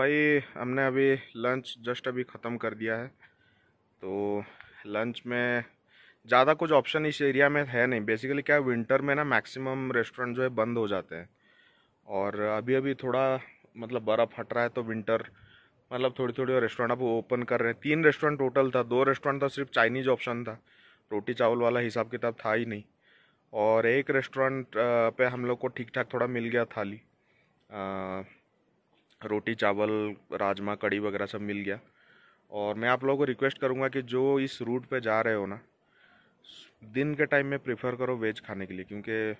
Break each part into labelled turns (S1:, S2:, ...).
S1: भाई, हमने अभी लंच जस्ट अभी ख़त्म कर दिया है। तो लंच में ज़्यादा कुछ ऑप्शन इस एरिया में है नहीं। बेसिकली क्या है विंटर में ना मैक्सिमम रेस्टोरेंट जो है बंद हो जाते हैं। और अभी अभी थोड़ा मतलब बर्फ़ हट रहा है तो विंटर मतलब थोड़ी थोड़ी रेस्टोरेंट अब ओपन कर रहे हैं। तीन रेस्टोरेंट टोटल था। दो रेस्टोरेंट था, सिर्फ़ चाइनीज़ ऑप्शन था। रोटी चावल वाला हिसाब किताब था ही नहीं। और एक रेस्टोरेंट पे हम लोग को ठीक ठाक थोड़ा मिल गया थाली। रोटी, चावल, राजमा कड़ी वगैरह सब मिल गया। और मैं आप लोगों को रिक्वेस्ट करूँगा कि जो इस रूट पे जा रहे हो ना, दिन के टाइम में प्रेफर करो वेज खाने के लिए, क्योंकि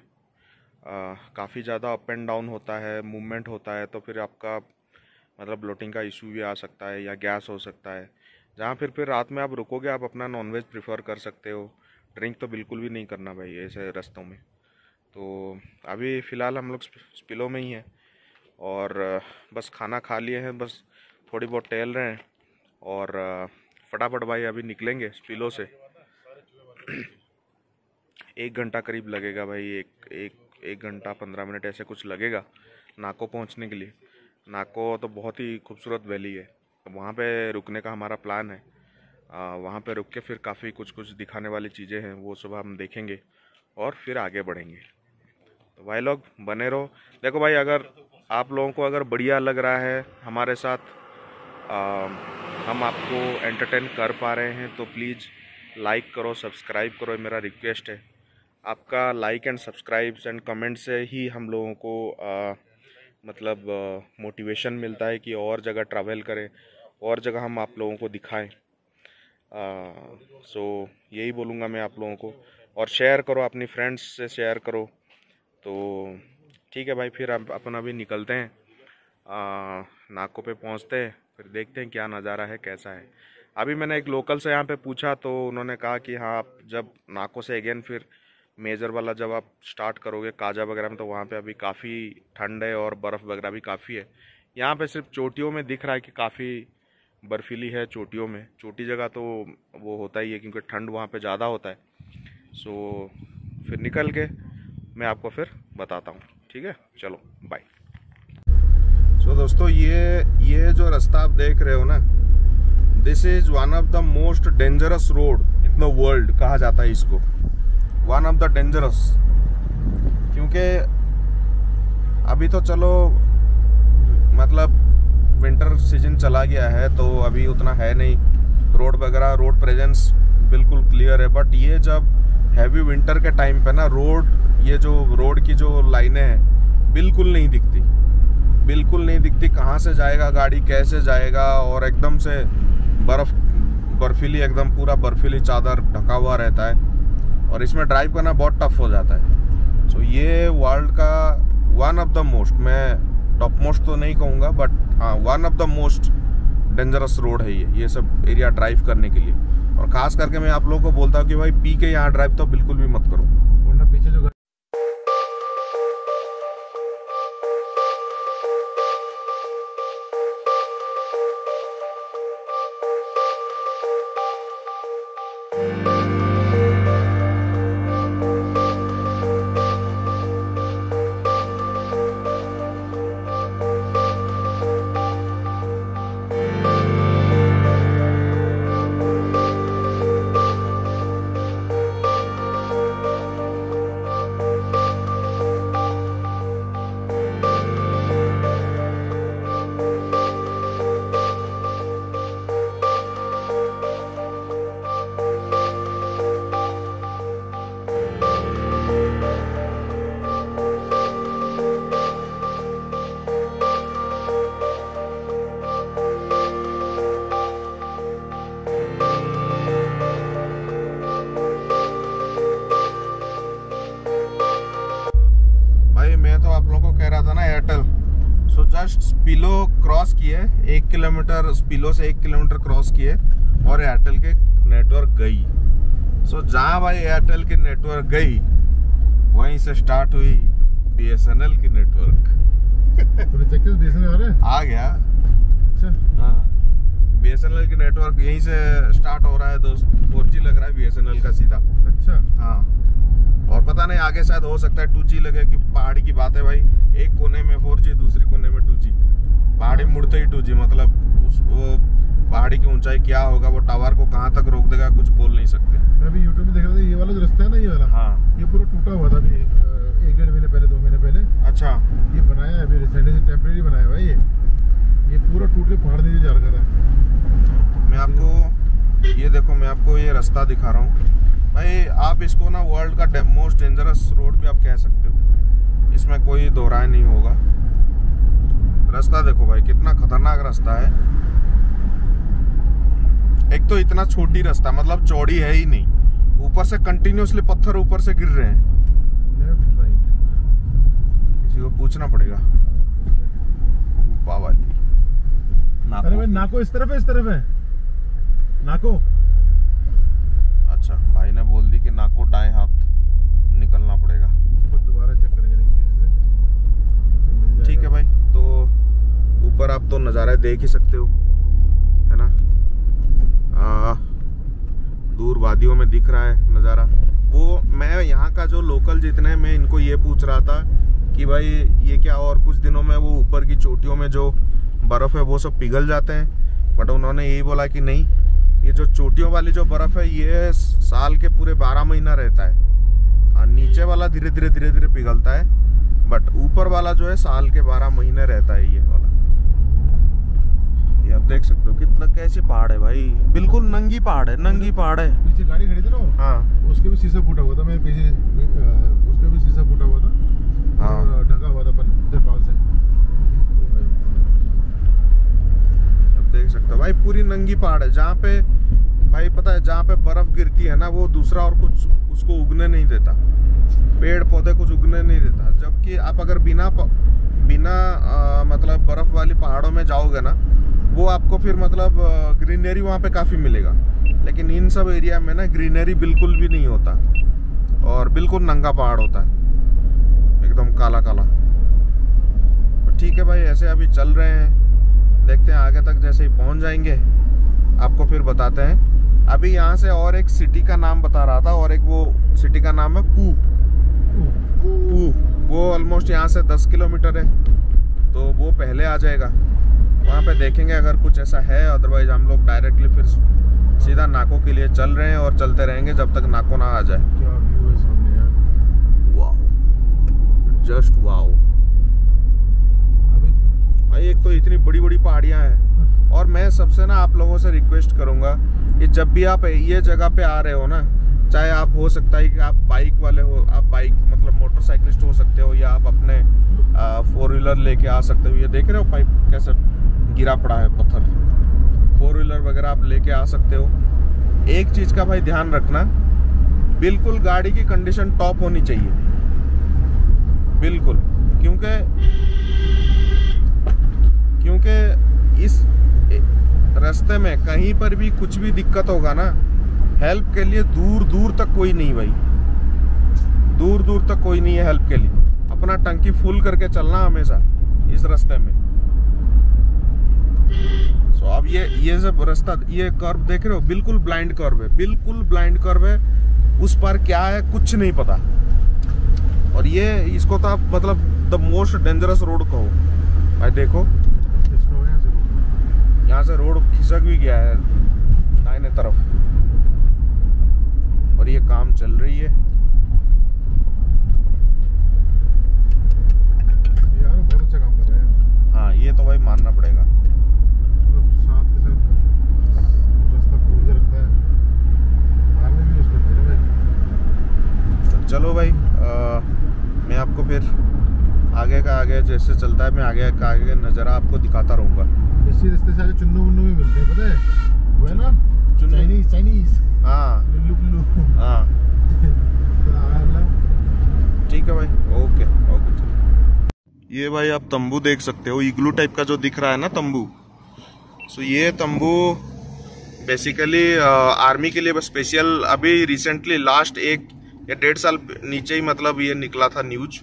S1: काफ़ी ज़्यादा अप एंड डाउन होता है मूवमेंट होता है तो फिर आपका मतलब ब्लोटिंग का इशू भी आ सकता है या गैस हो सकता है। जहाँ फिर फिर रात में आप रुकोगे, आप अपना नॉनवेज प्रेफर कर सकते हो। ड्रिंक तो बिल्कुल भी नहीं करना भाई, ऐसे रस्तों में। तो अभी फ़िलहाल हम लोग स्पिलो में ही हैं। और बस खाना खा लिए हैं, बस थोड़ी बहुत टहल रहे हैं और फटाफट भाई अभी निकलेंगे स्पिलो से। एक घंटा करीब लगेगा भाई, एक एक एक घंटा पंद्रह मिनट ऐसे कुछ लगेगा नाको पहुँचने के लिए। नाको तो बहुत ही खूबसूरत वैली है। वहाँ पे रुकने का हमारा प्लान है। वहाँ पे रुक के फिर काफ़ी कुछ कुछ दिखाने वाली चीज़ें हैं, वो सब हम देखेंगे और फिर आगे बढ़ेंगे। तो भाई लोग बने रहो। देखो भाई अगर आप लोगों को अगर बढ़िया लग रहा है हमारे साथ आ, हम आपको एंटरटेन कर पा रहे हैं तो प्लीज़ लाइक करो सब्सक्राइब करो मेरा रिक्वेस्ट है। आपका like and subscribe and comment से ही हम लोगों को आ, मतलब मोटिवेशन मिलता है कि और जगह ट्रैवल करें और जगह हम आप लोगों को दिखाएँ। सो यही बोलूँगा मैं आप लोगों को। और शेयर करो अपनी फ्रेंड्स से शेयर करो। तो ठीक है भाई, फिर अब अपन अभी निकलते हैं नाको पे पहुँचते हैं, फिर देखते हैं क्या नज़ारा है, कैसा है। अभी मैंने एक लोकल से यहाँ पे पूछा तो उन्होंने कहा कि हाँ आप जब नाको से अगेन फिर मेजर वाला जब आप स्टार्ट करोगे, काजा वगैरह में तो वहाँ पे अभी काफ़ी ठंड है और बर्फ़ वगैरह भी काफ़ी है। यहाँ पे सिर्फ़ चोटियों में दिख रहा है कि काफ़ी बर्फीली है चोटियों में। चोटी जगह तो वो होता ही है, क्योंकि ठंड वहाँ पे ज़्यादा होता है। सो फिर निकल के मैं आपको फिर बताता हूँ। ठीक है? चलो बाय सो so, दोस्तों ये ये जो रास्ता आप देख रहे हो ना this is one of the most dangerous road in the world कहा जाता है इसको। वन ऑफ़ द डेंजरस क्योंकि अभी तो चलो मतलब विंटर सीज़न चला गया है तो अभी उतना है नहीं। रोड वगैरह रोड प्रेजेंस बिल्कुल क्लियर है बट ये जब हैवी विंटर के टाइम पे ना रोड ये जो रोड की जो लाइनें हैं बिल्कुल नहीं दिखती। बिल्कुल नहीं दिखती कहाँ से जाएगा गाड़ी कैसे जाएगा और एकदम से बर्फ़ बर्फीली एकदम पूरा बर्फीली चादर ढका हुआ रहता है और इसमें ड्राइव करना बहुत टफ हो जाता है। सो so, ये वर्ल्ड का वन ऑफ़ द मोस्ट मैं टॉप मोस्ट तो नहीं कहूँगा बट हाँ one of the most dangerous road है ये ये सब एरिया ड्राइव करने के लिए। और खास करके मैं आप लोगों को बोलता हूँ कि भाई पी के यहाँ ड्राइव तो बिल्कुल भी मत करो। वरना पीछे जो क्रॉस किए एक किलोमीटर स्पिलो से एक किलोमीटर क्रॉस किए और एयरटेल के नेटवर्क गई। सो so, जहाँ भाई एयरटेल की नेटवर्क गई वहीं से स्टार्ट हुई बीएसएनएल की नेटवर्क आ गया। अच्छा। हाँ। बीएसएनएल की नेटवर्क यहीं से स्टार्ट हो रहा है दोस्त। फोर जी लग रहा है बीएसएनएल का सीधा। अच्छा। हाँ। और पता नहीं आगे शायद हो सकता है टू जी लगे कि पहाड़ी की बात है भाई। एक कोने में फोर जी दूसरी कोने में टू जी पहाड़ी मुड़ते ही टू जी मतलब उस वो पहाड़ी की ऊंचाई क्या होगा वो टावर को कहाँ तक रोक देगा कुछ बोल नहीं सकते।
S2: मैं अभी यूट्यूब में देख रहा था ये वाला जो रास्ता है ना ये वाला
S1: हाँ।
S2: ये पूरा टूटा हुआ था अभी एक डेढ़ महीने पहले दो महीने पहले।
S1: अच्छा।
S2: ये बनाया है अभी रिसेंटली से टेम्परेरी बनाया हुआ है ये। ये पूरा टूट के पहाड़ नीचे जा रखा था।
S1: मैं आपको ये देखो मैं आपको ये रास्ता दिखा रहा हूँ। भाई आप इसको ना वर्ल्ड का मोस्ट डेंजरस रोड भी आप कह सकते हो। इसमें कोई दो नहीं होगा। रास्ता देखो भाई कितना खतरनाक रास्ता है। एक तो इतना छोटी रास्ता मतलब चौड़ी है ही नहीं। ऊपर से कंटिन्यूसली पत्थर ऊपर से गिर रहे हैं।
S2: लेफ़्ट राइट
S1: किसी को पूछना पड़ेगा। वाली
S2: अरे भाई नाको इस तरफ़ है इस तरफ़ है। नाको।
S1: अच्छा भाई ने बोल दी कि नाको दाएँ हाथ निकलना पड़ेगा।
S2: दोबारा चेक करेंगे
S1: ठीक है भाई तो ऊपर आप तो नज़ारा देख ही सकते हो है ना? आ, दूर वादियों में दिख रहा है नज़ारा। वो मैं यहाँ का जो लोकल जितने मैं इनको ये पूछ रहा था कि भाई ये क्या और कुछ दिनों में वो ऊपर की चोटियों में जो बर्फ़ है वो सब पिघल जाते हैं? बट उन्होंने यही बोला कि नहीं ये जो चोटियों वाली जो बर्फ़ है ये साल के पूरे बारह महीना रहता है। और नीचे वाला धीरे धीरे धीरे धीरे पिघलता है बट ऊपर वाला जो है साल के बारह महीने रहता है ये वाला। ये आप देख सकते हो कितना कैसे पहाड़ है भाई। बिल्कुल नंगी पहाड़ है नंगी पहाड़ है।
S2: पीछे गाड़ी खड़ी थी ना
S1: हाँ।
S2: उसके भी शीशा फूटा हुआ था मेरे पीछे उसका भी शीशा फूटा हुआ था।
S1: हाँ।
S2: ढका हुआ था तिरपाल से।
S1: देख सकते हो भाई पूरी नंगी पहाड़ है। जहाँ पे भाई पता है जहाँ पे बर्फ़ गिरती है ना वो दूसरा और कुछ उसको उगने नहीं देता। पेड़ पौधे कुछ उगने नहीं देता। जबकि आप अगर बिना बिना अ, मतलब बर्फ़ वाली पहाड़ों में जाओगे ना वो आपको फिर मतलब ग्रीनरी वहाँ पे काफ़ी मिलेगा। लेकिन इन सब एरिया में ना ग्रीनरी बिल्कुल भी नहीं होता। और बिल्कुल नंगा पहाड़ होता है। एकदम काला काला। तो ठीक है भाई ऐसे अभी चल रहे हैं। देखते हैं आगे तक जैसे ही पहुँच जाएँगे। आपको फिर बताते हैं। अभी यहाँ से और एक सिटी का नाम बता रहा था और एक वो सिटी का नाम है पू पू वो ऑलमोस्ट यहाँ से 10 किलोमीटर है। तो वो पहले आ जाएगा। वहाँ पे देखेंगे अगर कुछ ऐसा है अदरवाइज़ हम लोग डायरेक्टली फिर सीधा नाको के लिए चल रहे हैं और चलते रहेंगे जब तक नाको ना आ जाए।
S2: क्या व्यू है सामने यार?
S1: वाओ जस्ट वाओ भाई एक तो इतनी बड़ी बड़ी पहाड़ियाँ हैं। और मैं सबसे ना आप लोगों से रिक्वेस्ट करूँगा कि जब भी आप ये जगह पे आ रहे हो ना चाहे आप हो सकता है कि आप बाइक वाले हो आप बाइक मतलब मोटरसाइकिलिस्ट हो सकते हो या आप अपने फोर व्हीलर लेके आ सकते हो। ये देख रहे हो पाइप कैसे गिरा पड़ा है पत्थर। फोर व्हीलर वगैरह आप लेके आ सकते हो। एक चीज़ का भाई ध्यान रखना, बिल्कुल गाड़ी की कंडीशन टॉप होनी चाहिए। बिल्कुल, क्योंकि क्योंकि इस रास्ते में कहीं पर भी कुछ भी दिक्कत होगा ना हेल्प के लिए दूर दूर तक कोई नहीं भाई। दूर दूर तक कोई नहीं है हेल्प के लिए। अपना टंकी फुल करके चलना हमेशा, इस रास्ते में। सो अब ये ये जब रास्ता ये कर्व देख रहे हो? बिल्कुल ब्लाइंड कर्व है। बिल्कुल ब्लाइंड कर्व है। उस पर क्या है कुछ नहीं पता। और ये इसको तो आप मतलब द मोस्ट डेंजरस रोड कहो। भाई देखो।
S2: यहाँ से रोक
S1: यहाँ से रोड खिसक भी गया है दाहिने तरफ़। और ये काम चल रही है।
S2: यार बहुत अच्छा काम कर रहे हैं।
S1: हाँ ये तो भाई मानना पड़ेगा
S2: मतलब साथ के साथ रास्ता खोल के रखा है आगे भी उसमें मेरे भाई
S1: तो चलो भाई आ, मैं आपको फिर आगे जैसे चलता है मैं आगे का आगे नज़ारा आपको दिखाता रहूँगा।
S2: इसी रास्ते से आगे चुन्नू उन्नू भी मिलते हैं पता है? वो है ना? चाइनीज़ चाइनीज़
S1: हाँ।
S2: लुल्लू पुल्लू
S1: हाँ। ठीक है भाई ओके ओके ये भाई आप तंबू देख सकते हो इग्लू टाइप का जो दिख रहा है ना तंबू। सो ये तंबू बेसिकली आर्मी के लिए बस स्पेशल अभी रिसेंटली लास्ट एक या डेढ़ साल नीचे ही मतलब ये निकला था न्यूज़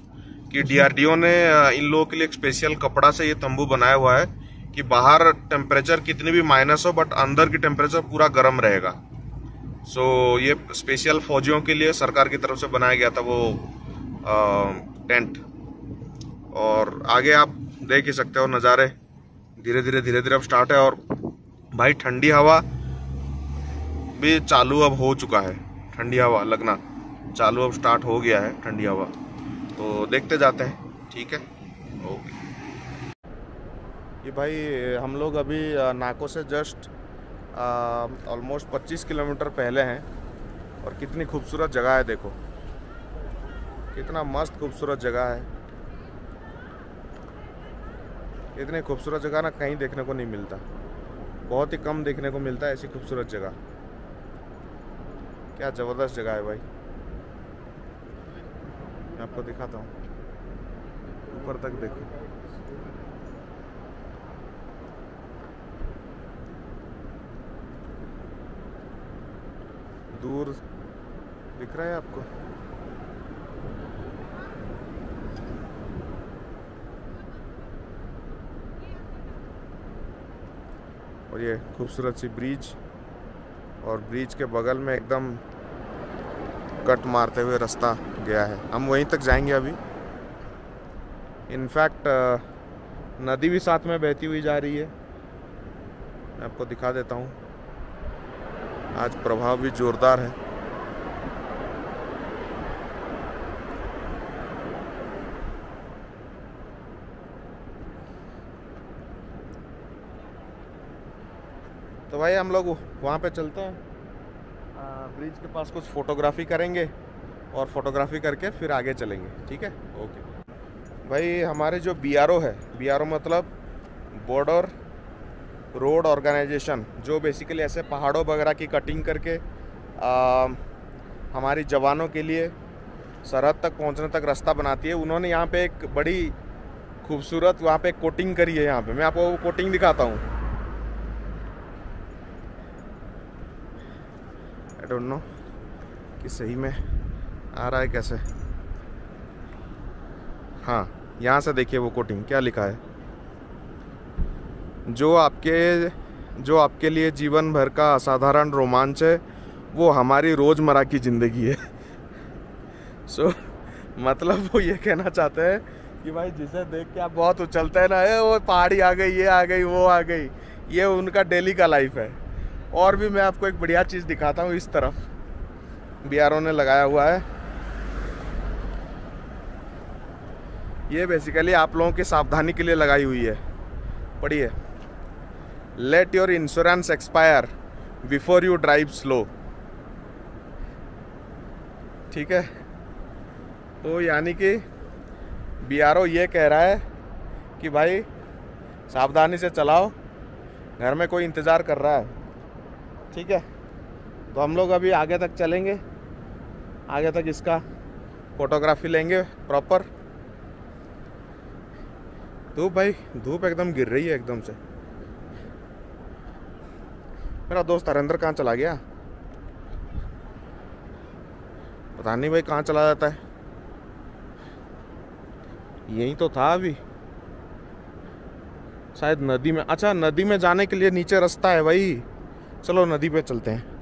S1: कि डीआरडीओ ने इन लोगों के लिए एक स्पेशल कपड़ा से ये तंबू बनाया हुआ है कि बाहर टेम्परेचर कितनी भी माइनस हो बट अंदर की टेम्परेचर पूरा गर्म रहेगा। सो so, ये स्पेशल फौजियों के लिए सरकार की तरफ़ से बनाया गया था वो अ, टेंट और आगे आप देख ही सकते हो नज़ारे। धीरे धीरे धीरे धीरे अब स्टार्ट है और भाई ठंडी हवा भी चालू अब हो चुका है। ठंडी हवा लगना। चालू अब स्टार्ट हो गया है ठंडी हवा। तो देखते जाते हैं, ठीक है? ओके ये भाई, हम लोग अभी नाको से जस्ट ऑलमोस्ट 25 किलोमीटर पहले हैं। और कितनी खूबसूरत जगह है देखो। कितना मस्त खूबसूरत जगह है। इतनी खूबसूरत जगह ना कहीं देखने को नहीं मिलता। बहुत ही कम देखने को मिलता है ऐसी खूबसूरत जगह। क्या ज़बरदस्त जगह है भाई। मैं आपको दिखाता हूँ। ऊपर तक देखो। दूर दिख रहा है आपको? और ये खूबसूरत सी ब्रिज और ब्रिज के बगल में एकदम कट मारते हुए रास्ता गया है। हम वहीं तक जाएँगे अभी। इनफैक्ट नदी भी साथ में बहती हुई जा रही है। मैं आपको दिखा देता हूँ। आज प्रभाव भी जोरदार है। तो भाई हम लोग वहाँ पे चलते हैं। ब्रिज के पास कुछ फोटोग्राफी करेंगे और फोटोग्राफी करके फिर आगे चलेंगे ठीक है? ओके भाई हमारे जो बीआरओ है बीआरओ मतलब बॉर्डर रोड ऑर्गेनाइजेशन जो बेसिकली ऐसे पहाड़ों वगैरह की कटिंग करके आ, हमारी जवानों के लिए सरहद तक पहुँचने तक रास्ता बनाती है। उन्होंने यहाँ पे एक बड़ी खूबसूरत वहाँ पे कोटिंग करी है यहाँ पे। मैं आपको वो कोटिंग दिखाता हूँ। आई डोंट नो कि सही में आ रहा है कैसे? हाँ यहाँ से देखिए वो कोटिंग क्या लिखा है? जो आपके जो आपके लिए जीवन भर का असाधारण रोमांच है वो हमारी रोज़मर्रा की ज़िंदगी है। सो so, मतलब वो ये कहना चाहते हैं कि भाई जिसे देख के आप बहुत उछलते हैं ना वो पहाड़ी आ गई ये आ गई वो आ गई। ये उनका डेली का लाइफ है। और भी मैं आपको एक बढ़िया चीज़ दिखाता हूँ इस तरफ़। बीआरओ ने लगाया हुआ है। ये बेसिकली आप लोगों की सावधानी के लिए लगाई हुई है। पढ़िए। Let your insurance expire before you drive slow ठीक है? तो यानी कि बी ये कह रहा है कि भाई सावधानी से चलाओ। घर में कोई इंतज़ार कर रहा है। ठीक है? तो हम लोग अभी आगे तक चलेंगे। आगे तक इसका फोटोग्राफी लेंगे प्रॉपर धूप भाई, धूप एकदम गिर रही है एकदम से। मेरा दोस्त हरेंद्र कहाँ चला गया? पता नहीं भाई कहाँ चला जाता है। यही तो था अभी। शायद नदी में अच्छा नदी में जाने के लिए नीचे रास्ता है भाई। चलो नदी पे चलते हैं।